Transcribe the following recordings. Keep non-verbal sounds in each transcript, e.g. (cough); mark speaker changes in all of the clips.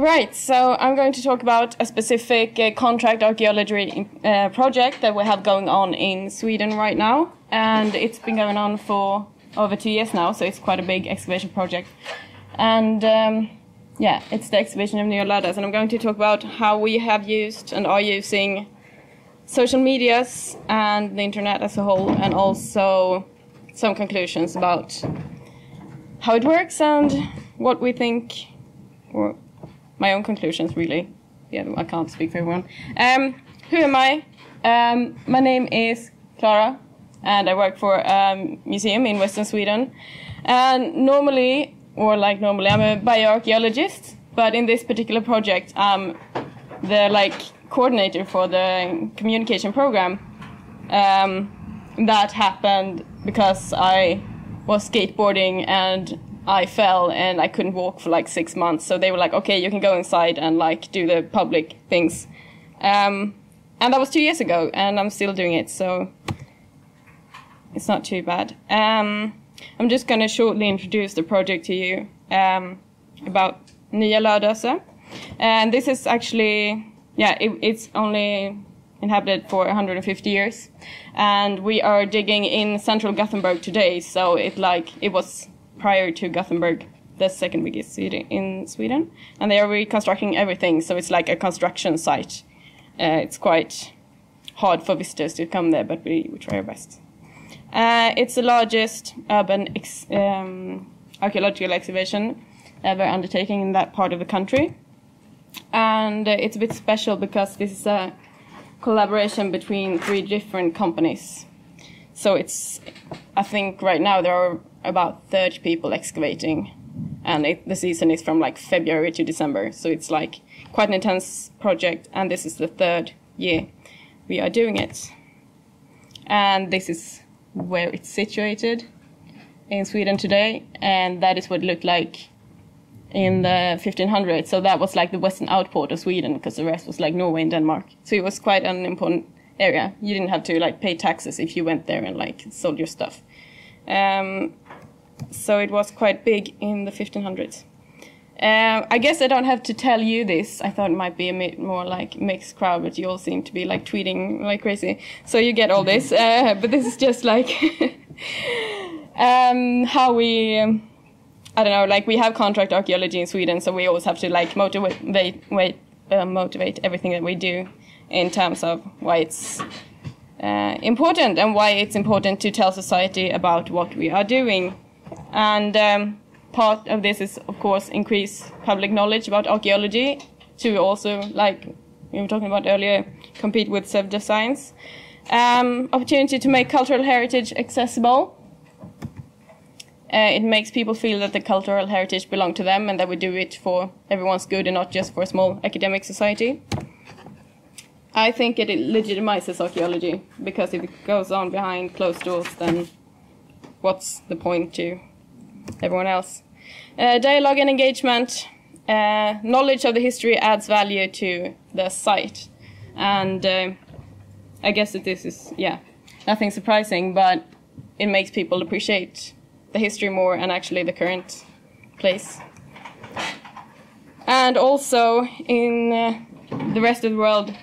Speaker 1: Right, so I'm going to talk about a specific uh, contract archaeology uh, project that we have going on in Sweden right now. And it's been going on for over two years now, so it's quite a big excavation project. And um, yeah, it's the excavation of Nya and I'm going to talk about how we have used and are using social medias and the internet as a whole, and also some conclusions about how it works and what we think, or my own conclusions really. Yeah, I can't speak for everyone. Um, who am I? Um, my name is Clara, and I work for a museum in Western Sweden. And normally, or like normally, I'm a bioarchaeologist, but in this particular project, I'm the like coordinator for the communication program. Um, that happened because I was skateboarding and I fell and I couldn't walk for like six months. So they were like, okay, you can go inside and like do the public things. Um, and that was two years ago, and I'm still doing it, so it's not too bad. Um, I'm just going to shortly introduce the project to you um, about Nya Lödöse. And this is actually, yeah, it, it's only inhabited for 150 years. And we are digging in central Gothenburg today, so it like, it was prior to Gothenburg, the second biggest city in Sweden. And they are reconstructing everything, so it's like a construction site. Uh, it's quite hard for visitors to come there, but we, we try our best. Uh, it's the largest urban ex um, archaeological excavation ever undertaken in that part of the country. And uh, it's a bit special because this is a collaboration between three different companies. So it's, I think right now there are about 30 people excavating, and it, the season is from like February to December. So it's like quite an intense project, and this is the third year we are doing it. And this is where it's situated in Sweden today, and that is what it looked like in the 1500s. So that was like the western outport of Sweden, because the rest was like Norway and Denmark. So it was quite an important area. You didn't have to like pay taxes if you went there and like sold your stuff. Um, so it was quite big in the 1500s. Uh, I guess I don't have to tell you this. I thought it might be a bit more like mixed crowd, but you all seem to be like tweeting like crazy. So you get all this. Uh, (laughs) but this is just like (laughs) um, how we, um, I don't know, like we have contract archaeology in Sweden, so we always have to like motivate, wait, uh, motivate everything that we do in terms of why it's uh, important and why it's important to tell society about what we are doing. And um, part of this is, of course, increase public knowledge about archaeology to also, like we were talking about earlier, compete with pseudoscience. Um, opportunity to make cultural heritage accessible. Uh, it makes people feel that the cultural heritage belongs to them and that we do it for everyone's good and not just for a small academic society. I think it legitimizes archaeology because if it goes on behind closed doors, then what's the point to everyone else? Uh, dialogue and engagement. Uh, knowledge of the history adds value to the site. And uh, I guess that this is, yeah, nothing surprising, but it makes people appreciate the history more and actually the current place. And also in uh, the rest of the world,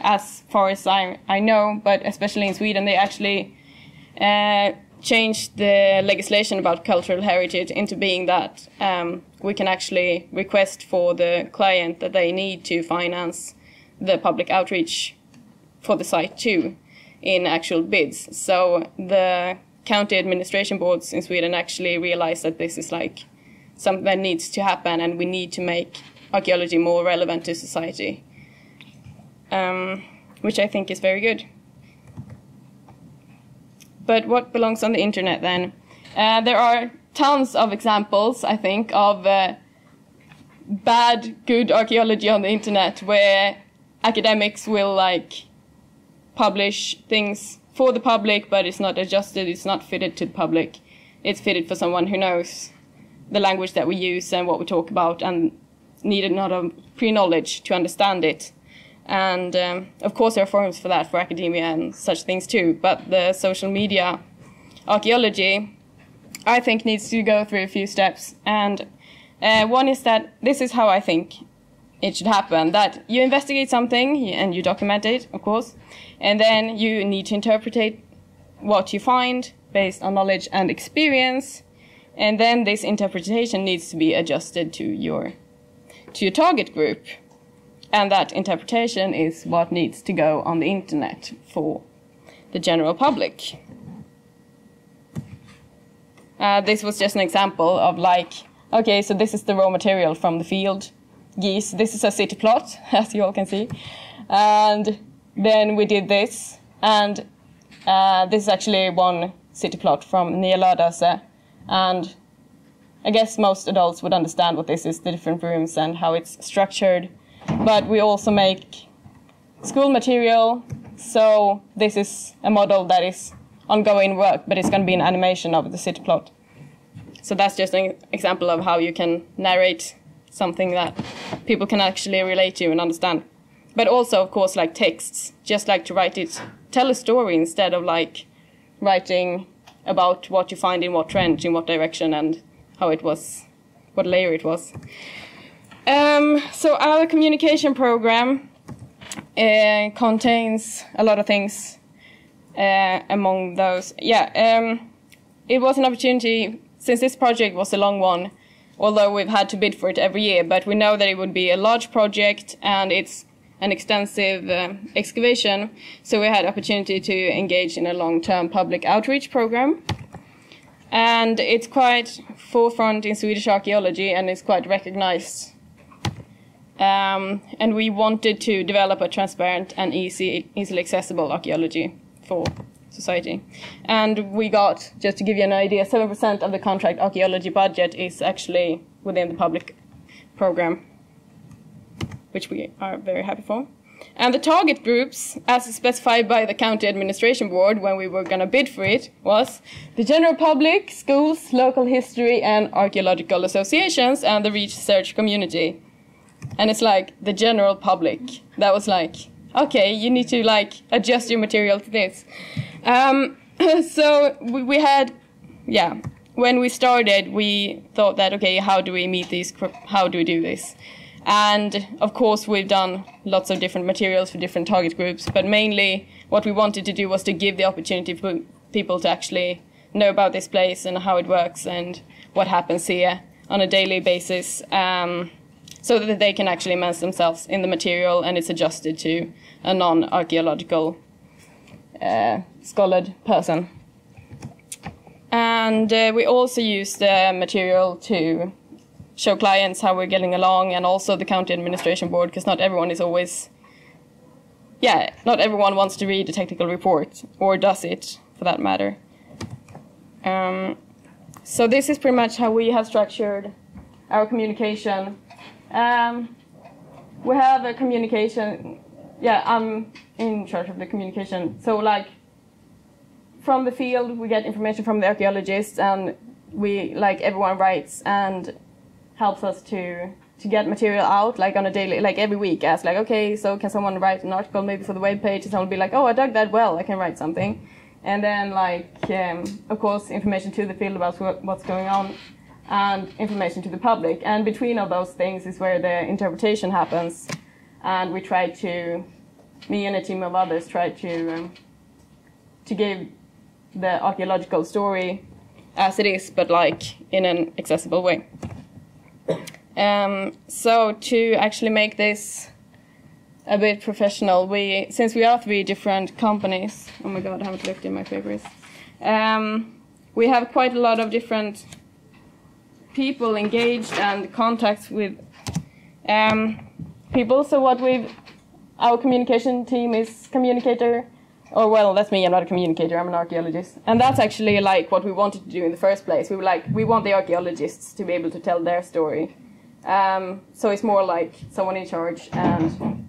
Speaker 1: as far as I, I know, but especially in Sweden, they actually uh, changed the legislation about cultural heritage into being that um, we can actually request for the client that they need to finance the public outreach for the site too in actual bids. So the county administration boards in Sweden actually realized that this is like something that needs to happen and we need to make archaeology more relevant to society um, which I think is very good. But what belongs on the internet then? Uh, there are tons of examples, I think, of uh, bad, good archaeology on the internet where academics will like publish things for the public, but it's not adjusted, it's not fitted to the public. It's fitted for someone who knows the language that we use and what we talk about and needed not a pre-knowledge to understand it. And um, of course, there are forums for that, for academia and such things too. But the social media archaeology, I think, needs to go through a few steps. And uh, one is that this is how I think. it should happen. That you investigate something and you document it, of course, and then you need to interpret what you find based on knowledge and experience, and then this interpretation needs to be adjusted to your to your target group, and that interpretation is what needs to go on the internet for the general public. Uh, this was just an example of like, okay, so this is the raw material from the field geese. This is a city plot, (laughs) as you all can see. And then we did this, and uh, this is actually one city plot from Nya. And I guess most adults would understand what this is, the different rooms and how it's structured. But we also make school material, so this is a model that is ongoing work, but it's going to be an animation of the city plot. So that's just an example of how you can narrate something that people can actually relate to and understand. But also, of course, like texts, just like to write it, tell a story instead of like writing about what you find in what trench, in what direction, and how it was, what layer it was. Um, so our communication program uh, contains a lot of things. Uh, among those, yeah, um, it was an opportunity since this project was a long one although we've had to bid for it every year. But we know that it would be a large project and it's an extensive uh, excavation. So we had opportunity to engage in a long-term public outreach program. And it's quite forefront in Swedish archaeology and it's quite recognized. Um, and we wanted to develop a transparent and easy, easily accessible archaeology for society. And we got, just to give you an idea, 7% of the contract archaeology budget is actually within the public program, which we are very happy for. And the target groups, as specified by the county administration board when we were going to bid for it, was the general public, schools, local history and archaeological associations, and the research community. And it's like the general public. That was like, okay, you need to like adjust your material to this. Um, (clears throat) so we, we had, yeah, when we started, we thought that, okay, how do we meet these, how do we do this? And of course, we've done lots of different materials for different target groups, but mainly what we wanted to do was to give the opportunity for people to actually know about this place and how it works and what happens here on a daily basis, um, so that they can actually immerse themselves in the material and it's adjusted to a non-archaeological uh, person. And uh, we also use the material to show clients how we're getting along and also the county administration board because not everyone is always yeah not everyone wants to read a technical report or does it for that matter um, so this is pretty much how we have structured our communication um, we have a communication yeah i'm in charge of the communication. So like from the field, we get information from the archaeologists, and we like everyone writes and helps us to to get material out like on a daily like every week ask like okay so can someone write an article maybe for the web page? And someone will be like oh i dug that well i can write something. And then like um, of course information to the field about what's going on and information to the public and between all those things is where the interpretation happens and we try to me and a team of others try to um, to give the archaeological story as it is, but like in an accessible way. Um, so to actually make this a bit professional, we since we are three different companies. Oh my god, I haven't looked in my papers. Um, we have quite a lot of different people engaged and contacts with um, people. So what we've our communication team is communicator Oh well, that's me. I'm not a communicator. I'm an archaeologist, and that's actually like what we wanted to do in the first place. We were like, we want the archaeologists to be able to tell their story. Um, so it's more like someone in charge and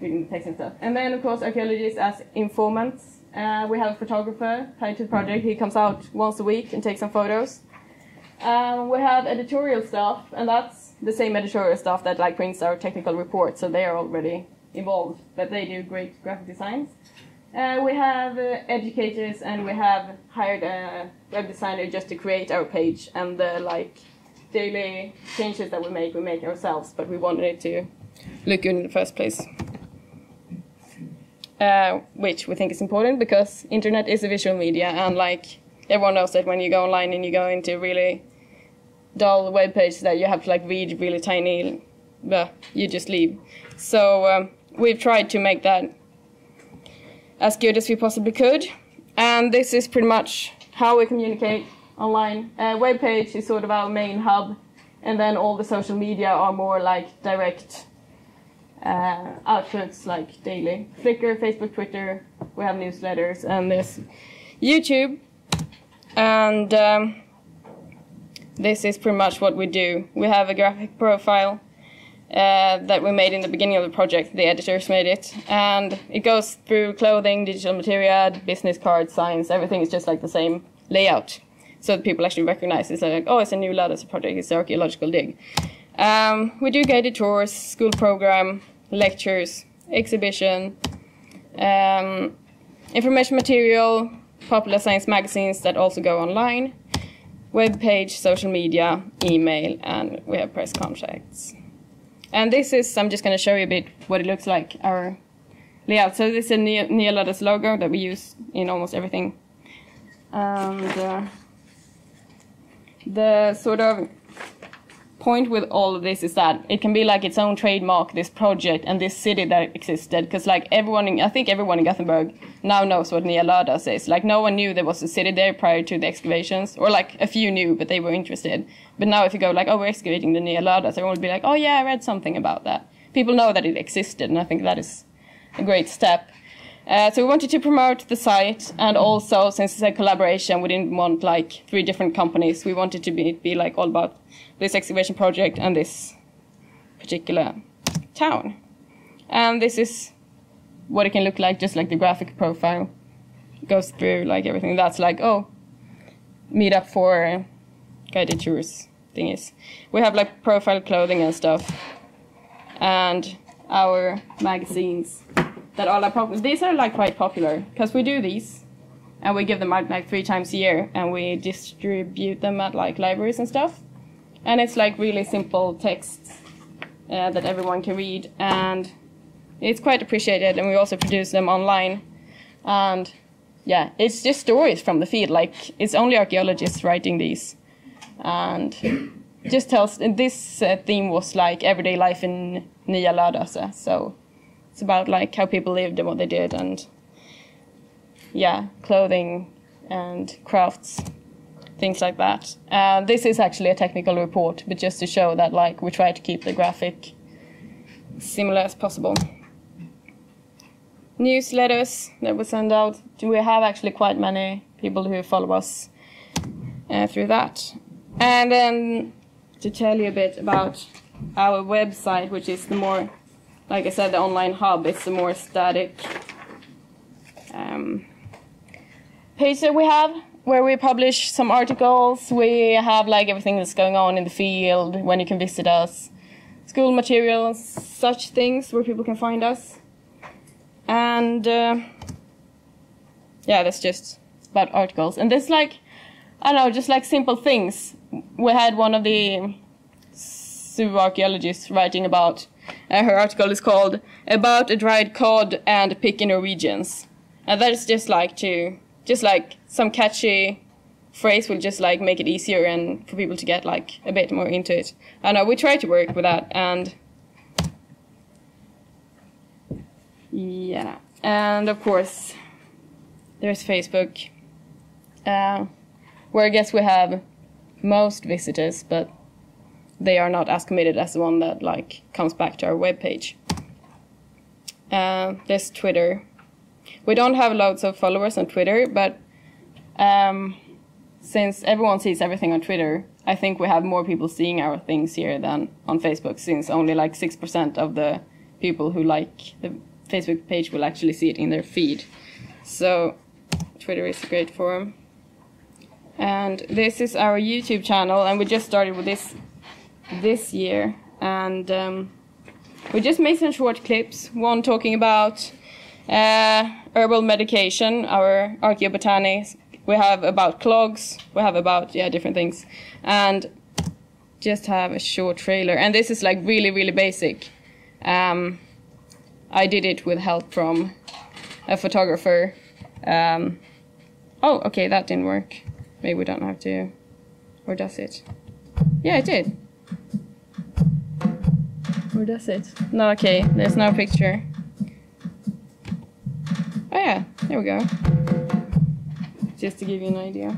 Speaker 1: reading the text and stuff. And then of course archaeologists as informants. Uh, we have a photographer tied to the project. He comes out once a week and takes some photos. Um, we have editorial staff, and that's the same editorial staff that like prints our technical reports. So they are already involved, but they do great graphic designs. Uh, we have uh, educators and we have hired a web designer just to create our page and the like daily changes that we make we make ourselves but we wanted it to look good in the first place. Uh, which we think is important because internet is a visual media and like everyone knows that when you go online and you go into really dull web page that you have to like read really tiny but you just leave. So um, we've tried to make that as good as we possibly could. And this is pretty much how we communicate online. Uh, web page is sort of our main hub. And then all the social media are more like direct uh, outputs like daily. Flickr facebook twitter we have newsletters and there's youtube and um, this is pretty much what we do. We have a graphic profile uh, that we made in the beginning of the project. The editors made it, and it goes through clothing, digital material, business cards, signs. Everything is just like the same layout, so that people actually recognize it. it's like, oh, it's a new Lödöse project. It's the archaeological dig. Um, we do guided tours, school program, lectures, exhibition, um, information material, popular science magazines that also go online, web page, social media, email, and we have press contacts. And this is, I'm just going to show you a bit what it looks like, our layout. So this is a Nya Lödöse logo that we use in almost everything. And uh, the sort of point with all of this is that it can be like its own trademark, this project and this city that existed. Because like everyone, in, I think everyone in Gothenburg now knows what Lödöse is. Like no one knew there was a city there prior to the excavations, or like a few knew, but they were interested. But now if you go like, oh, we're excavating the Lödöse, everyone will be like, oh yeah, I read something about that. People know that it existed, and I think that is a great step. Uh, so we wanted to promote the site, and also since it's a collaboration, we didn't want like three different companies. We wanted to be be like all about this excavation project and this particular town. And this is what it can look like, just like the graphic profile goes through like everything. That's like, oh, meet up for guided tours thingies. We have like profile clothing and stuff, and our magazines that like popular. These are like quite popular because we do these, and we give them out like three times a year, and we distribute them at like libraries and stuff and it's like really simple texts uh, that everyone can read and it's quite appreciated and we also produce them online and yeah it's just stories from the field like it's only archaeologists writing these and just tells this uh, theme was like everyday life in Nya so it's about like how people lived and what they did and yeah clothing and crafts things like that. Uh, this is actually a technical report, but just to show that like we try to keep the graphic similar as possible. Newsletters that we send out. We have actually quite many people who follow us uh, through that. And then to tell you a bit about our website, which is the more, like I said, the online hub. The more static um, page that we have where we publish some articles. We have like everything that's going on in the field when you can visit us, school materials, such things where people can find us, and uh, yeah, that's just about articles. And there's like I don't know, just like simple things. We had one of the zoo archaeologists writing about. Uh, her article is called "About a Dried Cod and Picky Norwegians," and that is just like to just like some catchy phrase will just like make it easier and for people to get like a bit more into it. I know we try to work with that and yeah, and of course there's Facebook, uh, where I guess we have most visitors, but they are not as committed as the one that like comes back to our webpage. Uh, there's Twitter, we don't have loads of followers on Twitter, but um, since everyone sees everything on Twitter, I think we have more people seeing our things here than on Facebook, since only like 6% of the people who like the Facebook page will actually see it in their feed. So Twitter is a great forum. And this is our YouTube channel, and we just started with this this year. And um, we just made some short clips, one talking about uh, herbal medication, our archaeobotanics. We have about clogs. We have about yeah different things, and just have a short trailer. And this is like really really basic. Um, I did it with help from a photographer. Um, oh, okay, that didn't work. Maybe we don't have to. Or does it? Yeah, it did. Or does it? No, okay, there's no picture. Oh yeah, there we go. Just to give you an idea.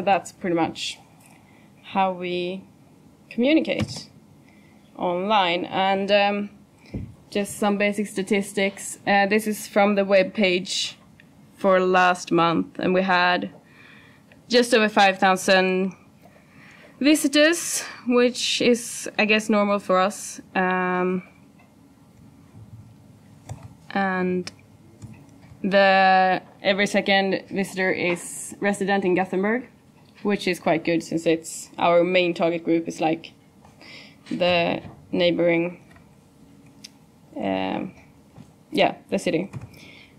Speaker 1: So that's pretty much how we communicate online. And um, just some basic statistics. Uh, this is from the web page for last month, and we had just over 5,000 visitors, which is, I guess, normal for us. Um, and the every second visitor is resident in Gothenburg, which is quite good since it's our main target group is like the neighboring, um, yeah, the city.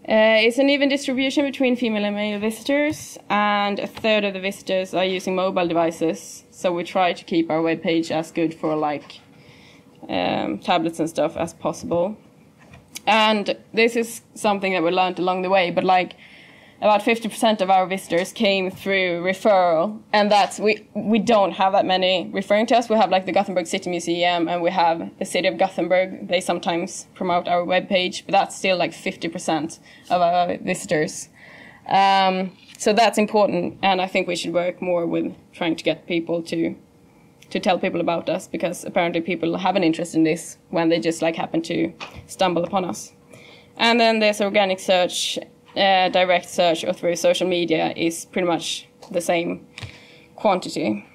Speaker 1: Uh, it's an even distribution between female and male visitors, and a third of the visitors are using mobile devices. So we try to keep our webpage as good for like um, tablets and stuff as possible. And this is something that we learned along the way, but like about 50% of our visitors came through referral, and that's we we don't have that many referring to us. We have like the Gothenburg City Museum, and we have the city of Gothenburg. They sometimes promote our webpage, but that's still like 50% of our visitors. Um, so that's important, and I think we should work more with trying to get people to to tell people about us because apparently people have an interest in this when they just like happen to stumble upon us. And then there's organic search, uh, direct search, or through social media is pretty much the same quantity.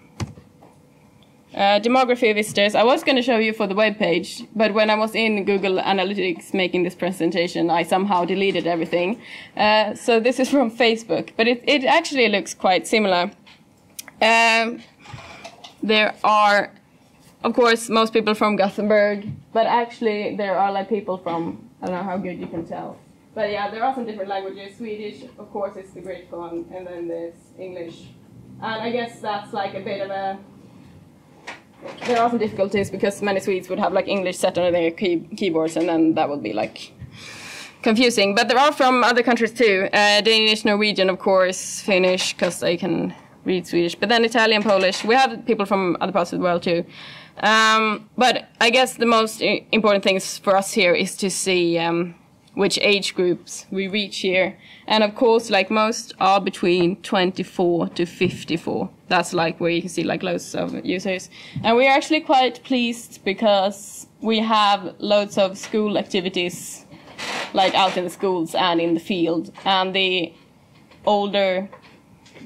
Speaker 1: Uh, demography of visitors. I was going to show you for the web page, but when I was in Google Analytics making this presentation, I somehow deleted everything. Uh, so this is from Facebook, but it, it actually looks quite similar. Um, there are, of course, most people from Gothenburg, but actually there are like people from I don't know how good you can tell, but yeah, there are some different languages. Swedish, of course, is the great one, and then there's English, and I guess that's like a bit of a. There are some difficulties because many Swedes would have like English set on their key- keyboards, and then that would be like confusing. But there are from other countries too. Uh, Danish, Norwegian, of course, Finnish, because they can read Swedish, but then Italian, Polish. We have people from other parts of the world too. Um, but I guess the most important things for us here is to see um, which age groups we reach here. And of course, like most are between 24 to 54. That's like where you can see like loads of users. And we're actually quite pleased because we have loads of school activities like out in the schools and in the field. And the older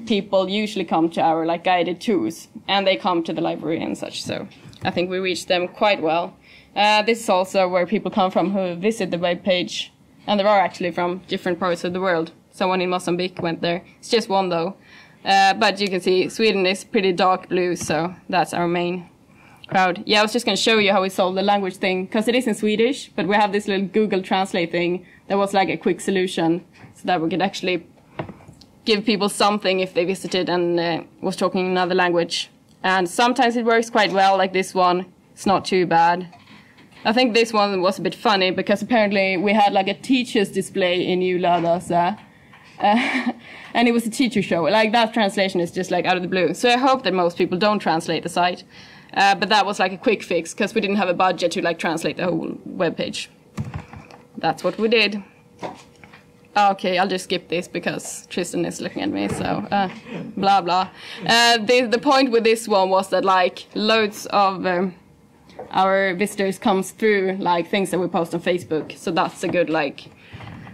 Speaker 1: people usually come to our like guided tours and they come to the library and such so i think we reach them quite well uh, this is also where people come from who visit the web page and there are actually from different parts of the world someone in mozambique went there it's just one though uh, but you can see sweden is pretty dark blue so that's our main crowd yeah i was just going to show you how we solved the language thing because it is in swedish but we have this little google translate thing that was like a quick solution so that we could actually give people something if they visited and uh, was talking another language. And sometimes it works quite well, like this one. It's not too bad. I think this one was a bit funny because apparently we had like a teacher's display in New Uh, (laughs) and it was a teacher show. Like that translation is just like out of the blue. So I hope that most people don't translate the site. Uh, but that was like a quick fix because we didn't have a budget to like translate the whole web page. That's what we did. Okay, I'll just skip this because Tristan is looking at me, so uh, blah blah. Uh, the, the point with this one was that like loads of um, our visitors comes through like things that we post on Facebook, so that's a good like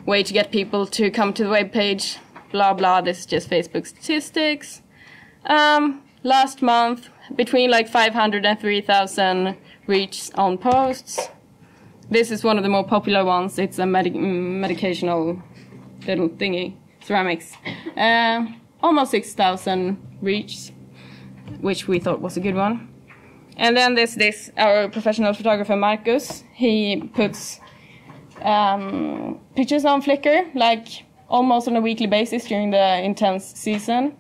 Speaker 1: way to get people to come to the web page. Blah blah. This is just Facebook statistics. Um, last month, between like 500 and 3,000 reach on posts. This is one of the more popular ones. It's a medic medicational little thingy, ceramics. Uh, almost 6,000 reach, which we thought was a good one. And then there's this, our professional photographer Marcus. He puts um, pictures on Flickr, like almost on a weekly basis during the intense season.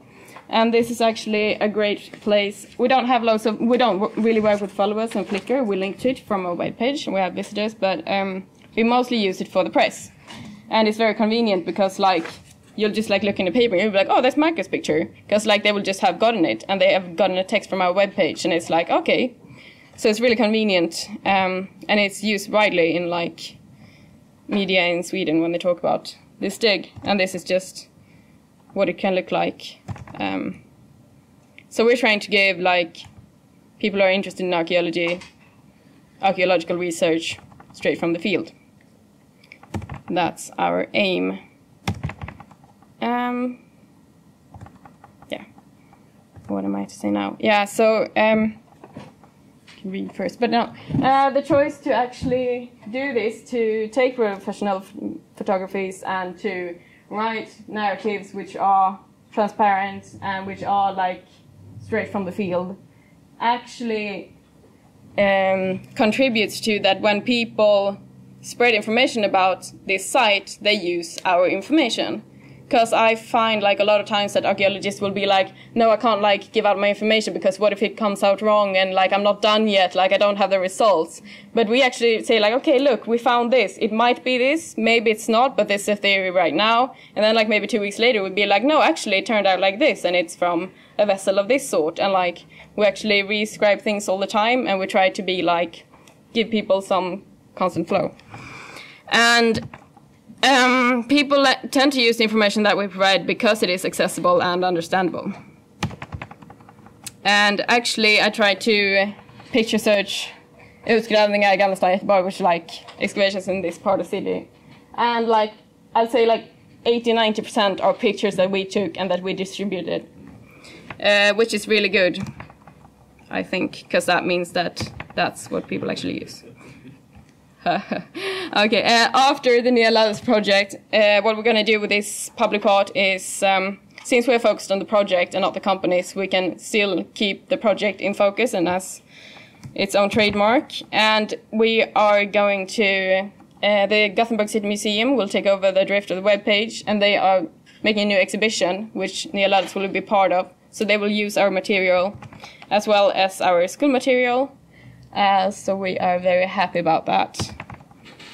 Speaker 1: And this is actually a great place. We don't have loads of, we don't really work with followers on Flickr. We link to it from our webpage we have visitors, but um, we mostly use it for the press and it's very convenient because like you'll just like look in the paper and you'll be like, oh, that's Marcus' picture, because like they will just have gotten it and they have gotten a text from our webpage, and it's like okay, so it's really convenient, um, and it's used widely in like media in Sweden when they talk about this dig, and this is just what it can look like. Um, so we're trying to give like people who are interested in archaeology, archaeological research straight from the field. That's our aim. Um, yeah. What am I to say now? Yeah, so um, can read first, but no. Uh, the choice to actually do this, to take professional photographies and to write narratives which are transparent and which are like straight from the field, actually um, contributes to that when people spread information about this site, they use our information. Because I find like a lot of times that archaeologists will be like, no, I can't like give out my information because what if it comes out wrong and like I'm not done yet, like I don't have the results. But we actually say like, okay, look, we found this. It might be this, maybe it's not, but this is a theory right now. And then like maybe two weeks later we'd be like, no, actually it turned out like this and it's from a vessel of this sort. And like we actually rescribe things all the time and we try to be like, give people some constant flow. And um, people tend to use the information that we provide because it is accessible and understandable. And actually, I tried to picture search utgrävningar i Gamla stan which like excavations in this part of the city. And like, I'd say like 80-90% are pictures that we took and that we distributed, uh, which is really good, I think, because that means that that's what people actually use. (laughs) (laughs) okay, uh, after the Lödöse project, uh, what we're going to do with this public part is, um, since we're focused on the project and not the companies, we can still keep the project in focus and as its own trademark. And we are going to, uh, the Gothenburg City Museum will take over the drift of the web page, and they are making a new exhibition, which Lödöse will be part of. So they will use our material as well as our school material uh, so we are very happy about that.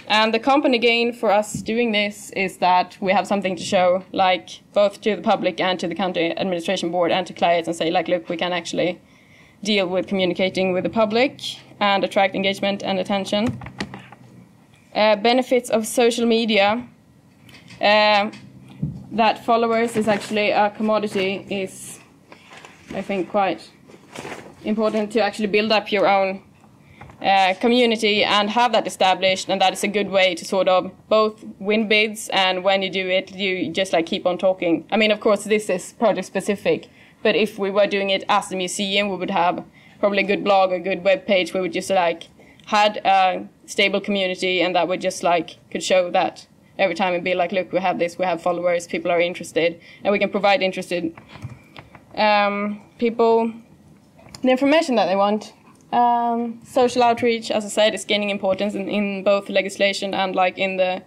Speaker 1: And the company gain for us doing this is that we have something to show, like both to the public and to the county administration board and to clients, and say, like, look, we can actually deal with communicating with the public and attract engagement and attention. Uh, benefits of social media. Uh, that followers is actually a commodity is, I think, quite important to actually build up your own uh, community and have that established and that is a good way to sort of both win bids and when you do it you just like keep on talking. I mean of course this is project specific but if we were doing it as a museum we would have probably a good blog a good web page where we just like had a stable community and that would just like could show that every time and be like look we have this we have followers people are interested and we can provide interested um, people the information that they want um, social outreach, as I said, is gaining importance in, in both legislation and like in the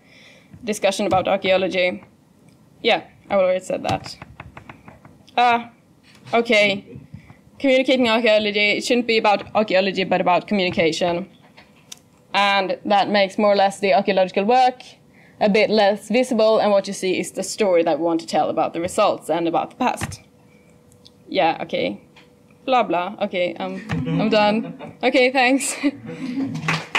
Speaker 1: discussion about archaeology. Yeah, I already said that. Uh, okay. Communicating archaeology, it shouldn't be about archaeology, but about communication. And that makes more or less the archaeological work a bit less visible, and what you see is the story that we want to tell about the results and about the past. Yeah, okay blah blah. Okay, I'm I'm done. Okay, thanks. (laughs)